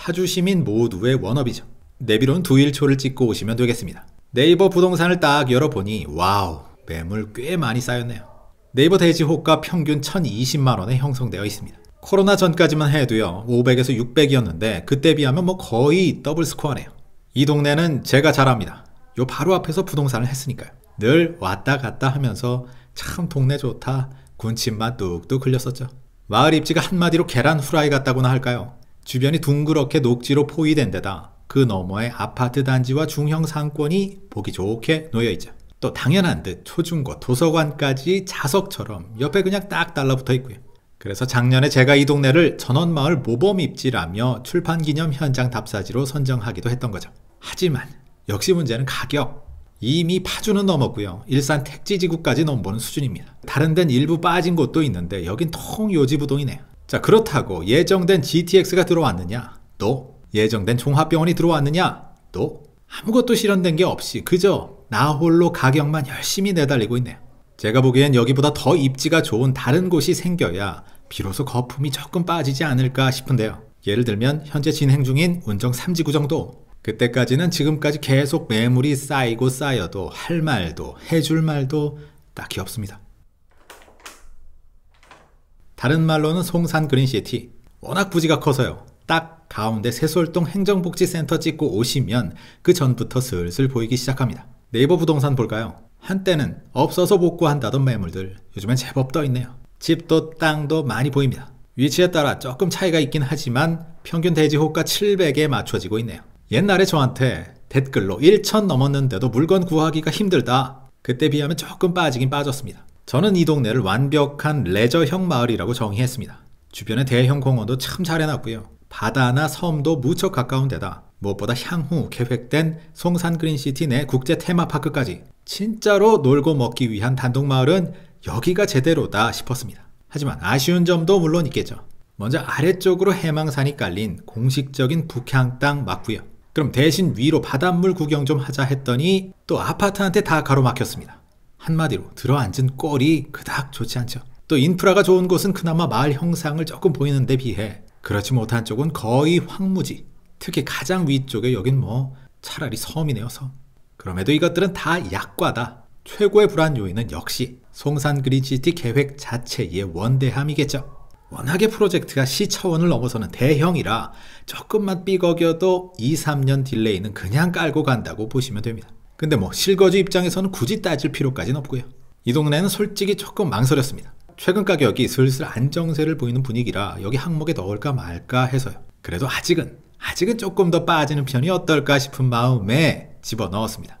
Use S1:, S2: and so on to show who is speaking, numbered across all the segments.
S1: 파주 시민 모두의 wannabe죠. 내비로는 두일초를 찍고 오시면 되겠습니다. 네이버 부동산을 딱 열어보니 wow 매물 꽤 많이 쌓였네요. 네이버 대지 호가 평균 1020만원에 형성되어 있습니다. 코로나 전까지만 해도요 500에서 600이었는데 그때 비하면 뭐 거의 double score네요. 이 동네는 제가 잘 압니다. 요 바로 앞에서 부동산을 했으니까요. 늘 왔다 갔다 하면서 참 동네 좋다 군침만 뚝뚝 흘렸었죠. 마을 입지가 한마디로 계란 후라이 같다고나 할까요? 주변이 둥그렇게 녹지로 포위된 데다 그 너머에 아파트 단지와 중형 상권이 보기 좋게 놓여있죠. 또 당연한 듯 초중고 도서관까지 자석처럼 옆에 그냥 딱 달라붙어 있고요. 그래서 작년에 제가 이 동네를 전원마을 모범 입지라며 출판기념 현장 답사지로 선정하기도 했던 거죠. 하지만 역시 문제는 가격. 이미 파주는 넘었고요. 일산 택지지구까지 넘보는 수준입니다. 다른 데는 일부 빠진 곳도 있는데 여긴 통 요지부동이네요. 자 그렇다고 예정된 GTX가 들어왔느냐? 또 예정된 종합병원이 들어왔느냐? 또 아무것도 실현된 게 없이 그저 나 홀로 가격만 열심히 내달리고 있네요. 제가 보기엔 여기보다 더 입지가 좋은 다른 곳이 생겨야 비로소 거품이 조금 빠지지 않을까 싶은데요. 예를 들면 현재 진행 중인 운정 3지구 정도 그때까지는 지금까지 계속 매물이 쌓이고 쌓여도 할 말도 해줄 말도 딱히 없습니다. 다른 말로는 송산 그린시티. 워낙 부지가 커서요. 딱 가운데 세솔동 행정복지센터 찍고 오시면 그 전부터 슬슬 보이기 시작합니다. 네이버 부동산 볼까요? 한때는 없어서 복구한다던 매물들 요즘엔 제법 떠 있네요. 집도 땅도 많이 보입니다. 위치에 따라 조금 차이가 있긴 하지만 평균 대지 호가 700에 맞춰지고 있네요. 옛날에 저한테 댓글로 1천 넘었는데도 물건 구하기가 힘들다. 그때 비하면 조금 빠지긴 빠졌습니다. 저는 이 동네를 완벽한 레저형 마을이라고 정의했습니다. 주변에 대형 공원도 참 잘 해놨고요. 바다나 섬도 무척 가까운 데다 무엇보다 향후 계획된 송산 그린시티 내 국제 테마파크까지 진짜로 놀고 먹기 위한 단독마을은 여기가 제대로다 싶었습니다. 하지만 아쉬운 점도 물론 있겠죠. 먼저 아래쪽으로 해망산이 깔린 공식적인 북향 땅 맞고요. 그럼 대신 위로 바닷물 구경 좀 하자 했더니 또 아파트한테 다 가로막혔습니다. 한마디로 들어앉은 꼴이 그닥 좋지 않죠. 또 인프라가 좋은 곳은 그나마 마을 형상을 조금 보이는 데 비해 그렇지 못한 쪽은 거의 황무지. 특히 가장 위쪽에 여긴 뭐 차라리 섬이네요 섬. 그럼에도 이것들은 다 약과다. 최고의 불안 요인은 역시 송산 그린시티 계획 자체의 원대함이겠죠. 워낙에 프로젝트가 시 차원을 넘어서는 대형이라 조금만 삐걱여도 2, 3년 delay는 그냥 깔고 간다고 보시면 됩니다. 근데 뭐 실거주 입장에서는 굳이 따질 필요까지는 없고요. 이 동네는 솔직히 조금 망설였습니다. 최근 가격이 슬슬 안정세를 보이는 분위기라 여기 항목에 넣을까 말까 해서요. 그래도 아직은 아직은 조금 더 빠지는 편이 어떨까 싶은 마음에 집어넣었습니다.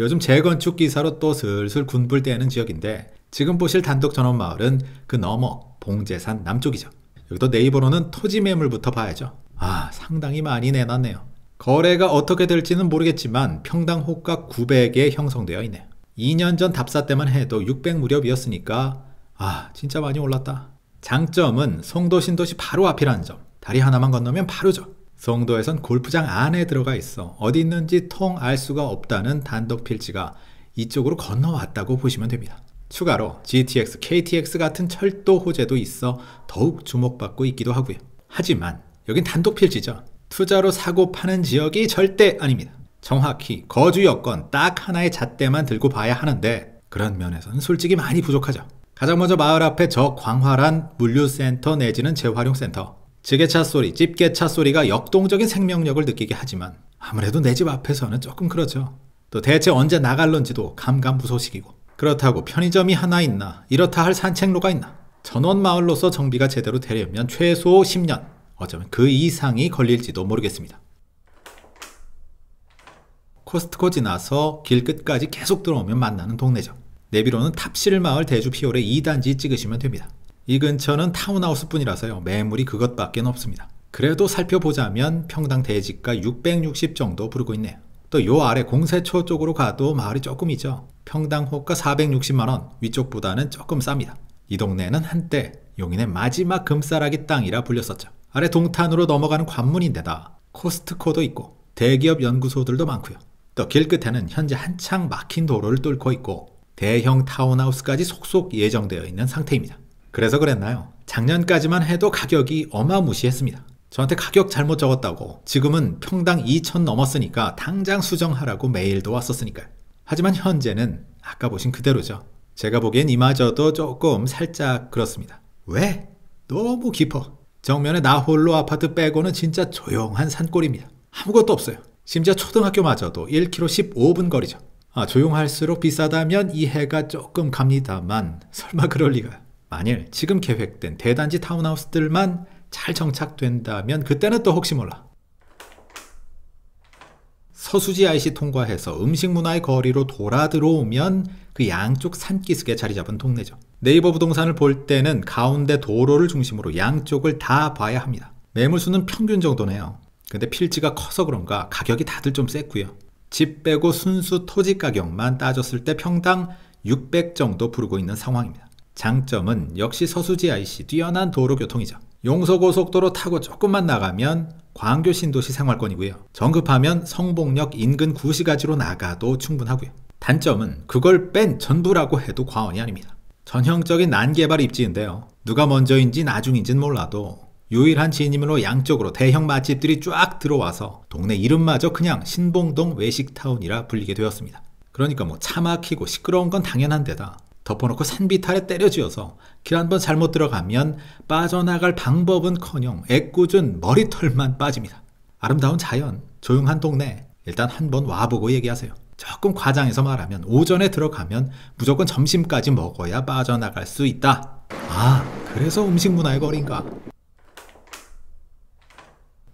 S1: 요즘 재건축 기사로 또 슬슬 군불대는 지역인데 지금 보실 단독 전원 마을은 그 너머 봉제산 남쪽이죠. 여기도 네이버로는 토지 매물부터 봐야죠. 아, 상당히 많이 내놨네요. 거래가 어떻게 될지는 모르겠지만 평당 호가 900에 형성되어 있네요. 2년 전 답사 때만 해도 600 무렵이었으니까 아, 진짜 많이 올랐다. 장점은 송도 신도시 바로 앞이라는 점. 다리 하나만 건너면 바로죠. 송도에선 골프장 안에 들어가 있어 어디 있는지 통 알 수가 없다는 단독 필지가 이쪽으로 건너왔다고 보시면 됩니다. 추가로 GTX, KTX 같은 철도 호재도 있어 더욱 주목받고 있기도 하고요. 하지만 여긴 단독 필지죠. 투자로 사고 파는 지역이 절대 아닙니다. 정확히 거주 여건 딱 하나의 잣대만 들고 봐야 하는데 그런 면에서는 솔직히 많이 부족하죠. 가장 먼저 마을 앞에 저 광활한 물류센터 내지는 재활용센터 지게차 소리, 집게차 소리가 역동적인 생명력을 느끼게 하지만 아무래도 내 집 앞에서는 조금 그렇죠. 또 대체 언제 나갈런지도 감감무소식이고 그렇다고 편의점이 하나 있나 이렇다 할 산책로가 있나 전원 마을로서 정비가 제대로 되려면 최소 10년 어쩌면 그 이상이 걸릴지도 모르겠습니다. 코스트코 지나서 길 끝까지 계속 들어오면 만나는 동네죠. 내비로는 탑실 마을 대주 피올의 2단지 찍으시면 됩니다. 이 근처는 타운하우스 뿐이라서요. 매물이 그것밖에 없습니다. 그래도 살펴보자면 평당 대지가 660 정도 부르고 있네요. 또 요 아래 공세초 쪽으로 가도 마을이 조금 있죠. 평당 호가 460만원, 위쪽보다는 조금 쌉니다. 이 동네는 한때 용인의 마지막 금싸라기 땅이라 불렸었죠. 아래 동탄으로 넘어가는 관문인데다 코스트코도 있고 대기업 연구소들도 많고요. 또 길 끝에는 현재 한창 막힌 도로를 뚫고 있고 대형 타운하우스까지 속속 예정되어 있는 상태입니다. 그래서 그랬나요? 작년까지만 해도 가격이 어마무시했습니다. 저한테 가격 잘못 적었다고 지금은 평당 2천 넘었으니까 당장 수정하라고 메일도 왔었으니까요. 하지만 현재는 아까 보신 그대로죠. 제가 보기엔 이마저도 조금 살짝 그렇습니다. 왜? 너무 깊어. 정면에 나 홀로 아파트 빼고는 진짜 조용한 산골입니다. 아무것도 없어요. 심지어 초등학교마저도 1km 15분 거리죠. 아, 조용할수록 비싸다면 이해가 조금 갑니다만 설마 그럴 리가요. 만일 지금 계획된 대단지 타운하우스들만 잘 정착된다면 그때는 또 혹시 몰라. 서수지 IC 통과해서 음식 문화의 거리로 돌아 들어오면 그 양쪽 산기슭에 자리 잡은 동네죠. 네이버 부동산을 볼 때는 가운데 도로를 중심으로 양쪽을 다 봐야 합니다. 매물수는 평균 정도네요. 근데 필지가 커서 그런가 가격이 다들 좀 셌고요. 집 빼고 순수 토지 가격만 따졌을 때 평당 600 정도 부르고 있는 상황입니다. 장점은 역시 서수지 IC 뛰어난 도로 교통이죠. 용서고속도로 타고 조금만 나가면 광교 신도시 생활권이고요. 정급하면 성봉역 인근 구시가지로 나가도 충분하고요. 단점은 그걸 뺀 전부라고 해도 과언이 아닙니다. 전형적인 난개발 입지인데요. 누가 먼저인지 나중인지는 몰라도 유일한 진임으로 양쪽으로 대형 맛집들이 쫙 들어와서 동네 이름마저 그냥 신봉동 외식타운이라 불리게 되었습니다. 그러니까 뭐 차 막히고 시끄러운 건 당연한 데다 덮어놓고 산비탈에 때려지어서 길 한 번 잘못 들어가면 빠져나갈 방법은커녕 애꿎은 머리털만 빠집니다. 아름다운 자연, 조용한 동네 일단 한번 와보고 얘기하세요. 조금 과장해서 말하면 오전에 들어가면 무조건 점심까지 먹어야 빠져나갈 수 있다. 아, 그래서 음식 문화의 거리인가?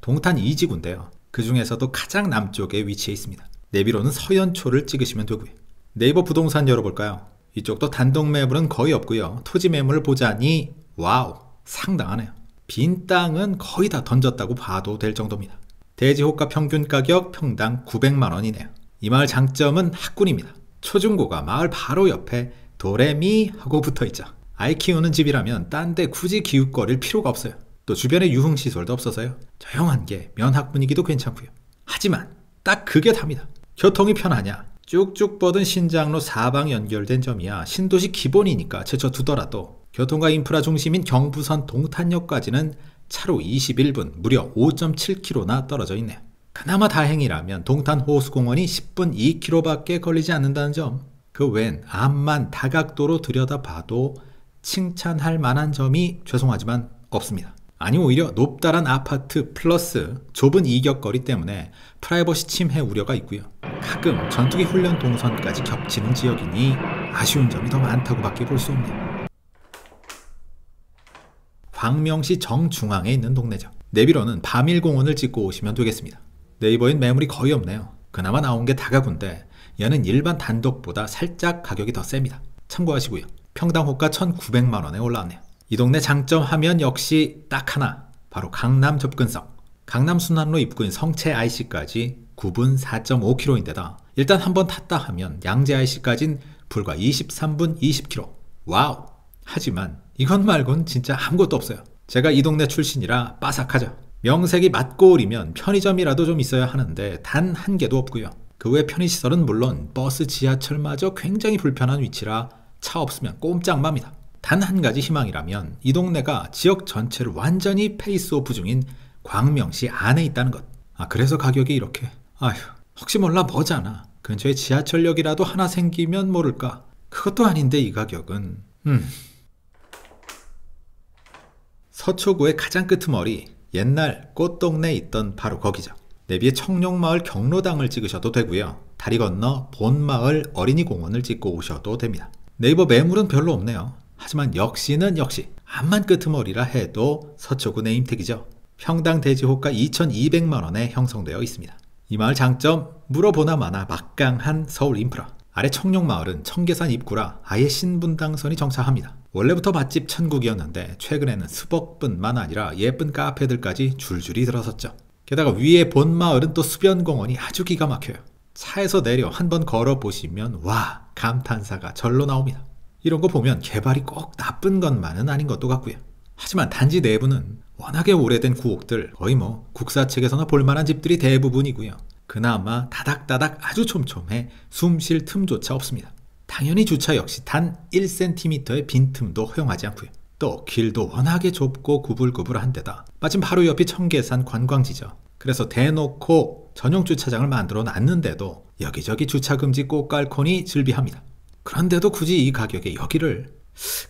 S1: 동탄 2지구인데요. 그 중에서도 가장 남쪽에 위치해 있습니다. 내비로는 서현초를 찍으시면 되고요. 네이버 부동산 열어볼까요? 이쪽도 단독 매물은 거의 없고요. 토지 매물을 보자니 wow 상당하네요. 빈 땅은 거의 다 던졌다고 봐도 될 정도입니다. 대지호가 평균 가격 평당 900만 원이네요. 이 마을 장점은 학군입니다. 초중고가 마을 바로 옆에 도레미 하고 붙어 있죠. 아이 키우는 집이라면 딴 데 굳이 기웃거릴 필요가 없어요. 또 주변에 유흥시설도 없어서요. 조용한 게 면학 분위기도 괜찮고요. 하지만 딱 그게 답니다. 교통이 편하냐? 쭉쭉 뻗은 신장로 사방 연결된 점이야 신도시 기본이니까 제쳐두더라도 교통과 인프라 중심인 경부선 동탄역까지는 차로 21분 무려 5.7km나 떨어져 있네요. 그나마 다행이라면 동탄 호수공원이 10분 2km밖에 걸리지 않는다는 점. 그 외엔 암만 다각도로 들여다봐도 칭찬할 만한 점이 죄송하지만 없습니다. 아니 오히려 높다란 아파트 플러스 좁은 이격거리 때문에 프라이버시 침해 우려가 있고요. 가끔 전투기 훈련 동선까지 겹치는 지역이니 아쉬운 점이 더 많다고 밖에 볼 수 없네요. 광명시 정중앙에 있는 동네죠. 내비로는 밤일공원을 찍고 오시면 되겠습니다. 네이버엔 매물이 거의 없네요. 그나마 나온 게 다가구인데 얘는 일반 단독보다 살짝 가격이 더 셉니다. 참고하시고요. 평당 호가 1,900만원에 올라왔네요. 이 동네 장점 하면 역시 딱 하나. 바로 강남 접근성. 강남 순환로 입구인 성채 IC까지 9분 4.5km인데다 일단 한번 탔다 하면 양재 IC까진 불과 23분 20km. Wow! 하지만 이것 말곤 진짜 아무것도 없어요. 제가 이 동네 출신이라 빠삭하죠. 명색이 맛고을이면 편의점이라도 좀 있어야 하는데 단 한 개도 없고요. 그 외 편의시설은 물론 버스 지하철마저 굉장히 불편한 위치라 차 없으면 꼼짝마입니다. 단 한 가지 희망이라면 이 동네가 지역 전체를 완전히 face off 중인 광명시 안에 있다는 것. 아, 그래서 가격이 이렇게. 아휴, 혹시 몰라 뭐잖아. 근처에 지하철역이라도 하나 생기면 모를까. 그것도 아닌데 이 가격은. 음. 서초구의 가장 끄트머리 옛날 꽃동네 있던 바로 거기죠. 내비에 청룡마을 경로당을 찍으셔도 되고요. 다리 건너 본마을 어린이공원을 찍고 오셔도 됩니다. 네이버 매물은 별로 없네요. 하지만 역시는 역시 암만 끄트머리라 해도 서초구 네임택이죠. 평당 대지 호가 2,200만원에 형성되어 있습니다. 이 마을 장점 물어보나 마나 막강한 서울 인프라 아래 청룡마을은 청계산 입구라 아예 신분당선이 정차합니다. 원래부터 맛집 천국이었는데 최근에는 수복뿐만 아니라 예쁜 카페들까지 줄줄이 들어섰죠. 게다가 위에 본 마을은 또 수변공원이 아주 기가 막혀요. 차에서 내려 한 번 걸어보시면 와 감탄사가 절로 나옵니다. 이런 거 보면 개발이 꼭 나쁜 것만은 아닌 것도 같고요. 하지만 단지 내부는 워낙에 오래된 구옥들 거의 뭐 국사책에서나 볼만한 집들이 대부분이고요. 그나마 다닥다닥 아주 촘촘해 숨 쉴 틈조차 없습니다. 당연히 주차 역시 단 1cm의 빈틈도 허용하지 않고요. 또 길도 워낙에 좁고 구불구불한 데다 마침 바로 옆이 청계산 관광지죠. 그래서 대놓고 전용 주차장을 만들어 놨는데도 여기저기 주차 금지 꽃갈콘이 즐비합니다. 그런데도 굳이 이 가격에 여기를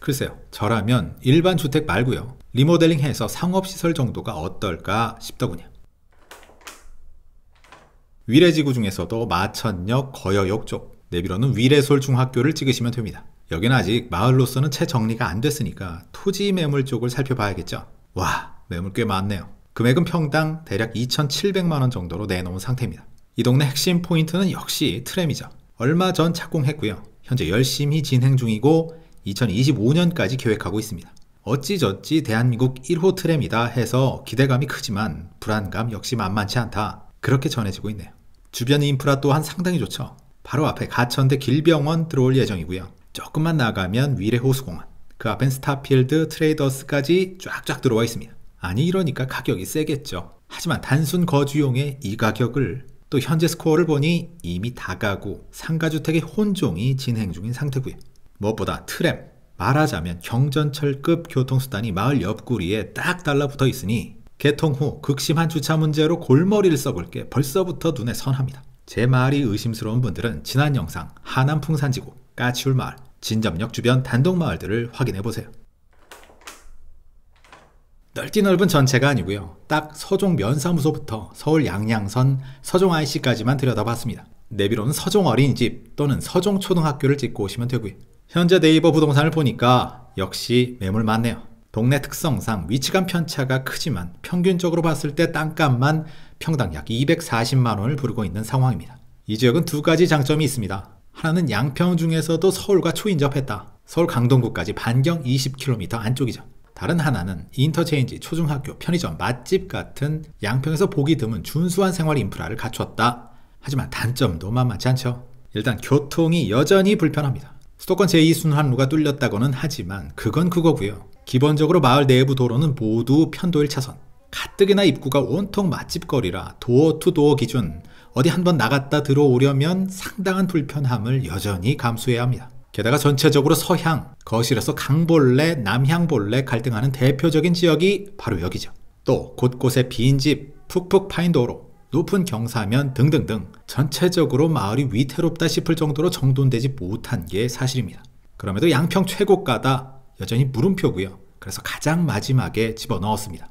S1: 글쎄요. 저라면 일반 주택 말고요. 리모델링해서 상업시설 정도가 어떨까 싶더군요. 위례지구 중에서도 마천역, 거여역 쪽 내비로는 위례솔 중학교를 찍으시면 됩니다. 여기는 아직 마을로서는 채 정리가 안 됐으니까 토지 매물 쪽을 살펴봐야겠죠. 와, 매물 꽤 많네요. 금액은 평당 대략 2,700만 원 정도로 내놓은 상태입니다. 이 동네 핵심 포인트는 역시 트램이죠. 얼마 전 착공했고요. 현재 열심히 진행 중이고 2025년까지 계획하고 있습니다. 어찌저찌 대한민국 1호 트램이다 해서 기대감이 크지만 불안감 역시 만만치 않다. 그렇게 전해지고 있네요. 주변 인프라 또한 상당히 좋죠. 바로 앞에 가천대 길병원 들어올 예정이고요. 조금만 나가면 위례 호수공원, 그 앞엔 스타필드 트레이더스까지 쫙쫙 들어와 있습니다. 아니 이러니까 가격이 세겠죠. 하지만 단순 거주용에 이 가격을 또 현재 스코어를 보니 이미 다가구 상가주택의 혼종이 진행 중인 상태고요. 무엇보다 트램, 말하자면 경전철급 교통수단이 마을 옆구리에 딱 달라붙어 있으니 개통 후 극심한 주차 문제로 골머리를 썩을 게 벌써부터 눈에 선합니다. 제 말이 의심스러운 분들은 지난 영상 하남 풍산지구, 까치울 마을, 진점역 주변 단독 마을들을 확인해 보세요. 넓디 넓은 전체가 아니고요. 딱 서종 면사무소부터 서울 양양선 서종 IC까지만 들여다봤습니다. 내비로는 서종 어린이집 또는 서종 초등학교를 찍고 오시면 되고요. 현재 네이버 부동산을 보니까 역시 매물 많네요. 동네 특성상 위치감 편차가 크지만 평균적으로 봤을 때 땅값만 평당 약 240만 원을 부르고 있는 상황입니다. 이 지역은 두 가지 장점이 있습니다. 하나는 양평 중에서도 서울과 초인접했다. 서울 강동구까지 반경 20km 안쪽이죠. 다른 하나는 인터체인지, 초중학교, 편의점, 맛집 같은 양평에서 보기 드문 준수한 생활 인프라를 갖췄다. 하지만 단점도 만만치 않죠. 일단 교통이 여전히 불편합니다. 수도권 제2순환로가 뚫렸다고는 하지만 그건 그거고요. 기본적으로 마을 내부 도로는 모두 편도일 차선. 가뜩이나 입구가 온통 맛집거리라 도어 투 도어 기준 어디 한번 나갔다 들어오려면 상당한 불편함을 여전히 감수해야 합니다. 게다가 전체적으로 서향, 거실에서 강볼래, 남향볼래 갈등하는 대표적인 지역이 바로 여기죠. 또 곳곳에 빈 집, 푹푹 파인 도로, 높은 경사면 등등등 전체적으로 마을이 위태롭다 싶을 정도로 정돈되지 못한 게 사실입니다. 그럼에도 양평 최고가다 여전히 물음표고요. 그래서 가장 마지막에 집어넣었습니다.